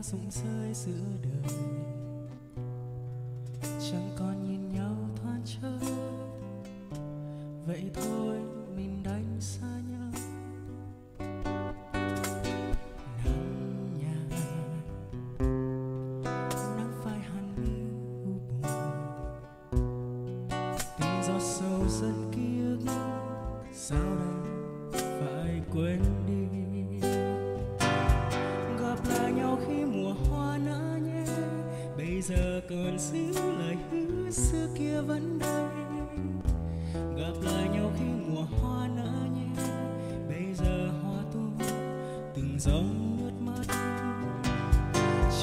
hoa rụng rơi giữa đời. Chẳng còn nhìn nhau thoáng chốc. Vậy thôi, mình đánh xa nhau. Nắng nhạt nắng phai hẳn đi u buồn. Từng giọt sâu dần ký ức. Sao đây? Phải quên đi. Giờ còn giữ lời hứa xưa kia vẫn đây. Gặp lại nhau khi mùa hoa nở nhé bây giờ hoa tuôn từng giông nước mắt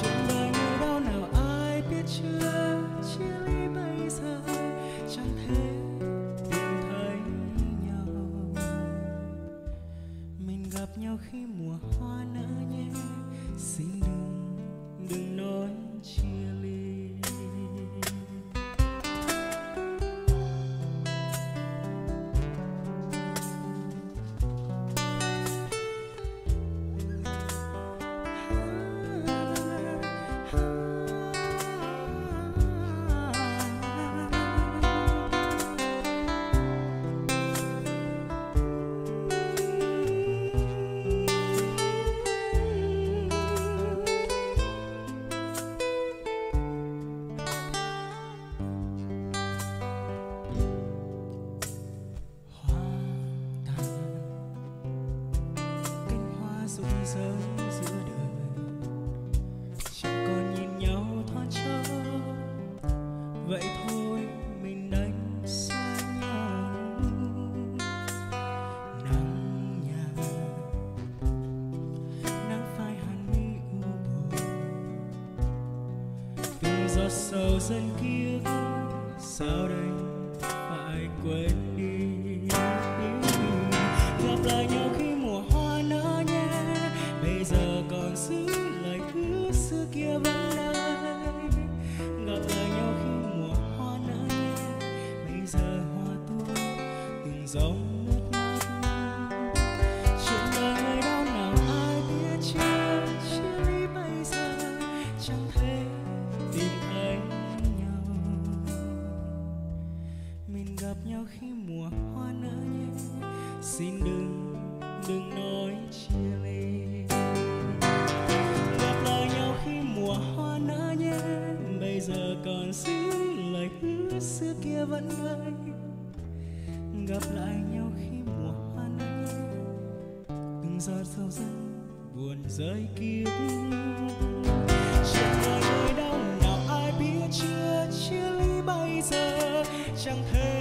chuyện đời như đau nào ai biết chưa, chia ly bây giờ, chẳng thể tìm thấy nhau. Mình gặp nhau khi mùa hoa nở từng sầu dân ký sao đây? Phải quên đi? Gặp lại nhau khi mùa hoa nở nhé bây giờ còn giữ lời hứa xưa kia vẫn đây. Gặp lại nhau khi mùa hoa nở nhé bây giờ hoa tuôn từng giống gặp nhau khi mùa hoa nở nhé xin đừng đừng nói chia ly. Gặp lại nhau khi mùa hoa nở nhé bây giờ còn giữ lời hứa xưa kia vẫn đây gặp lại nhau khi mùa hoa nở nhé từng giọt sầu dần buồn rơi kiếp. Chuyện đời người đau nào, ai biết chưa chia ly bây giờ. Chẳng thể